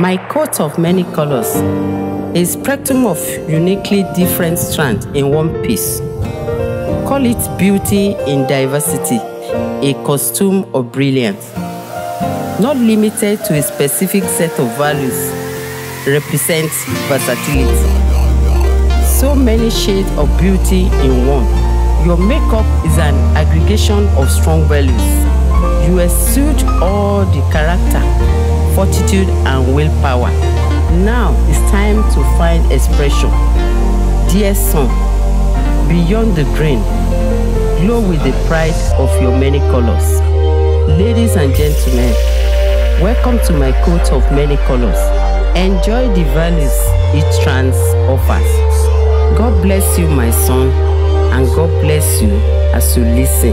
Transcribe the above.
My coat of many colors, a spectrum of uniquely different strands in one piece. Call it beauty in diversity, a costume of brilliance. Not limited to a specific set of values, represents versatility. So many shades of beauty in one. Your makeup is an aggregation of strong values. You exude all the character, fortitude, and willpower. Now it's time to find expression. Dear son, beyond the green, glow with the pride of your many colors. Ladies and gentlemen, welcome to my coat of many colors. Enjoy the values each trans offers. God bless you, my son, and God bless you as you listen.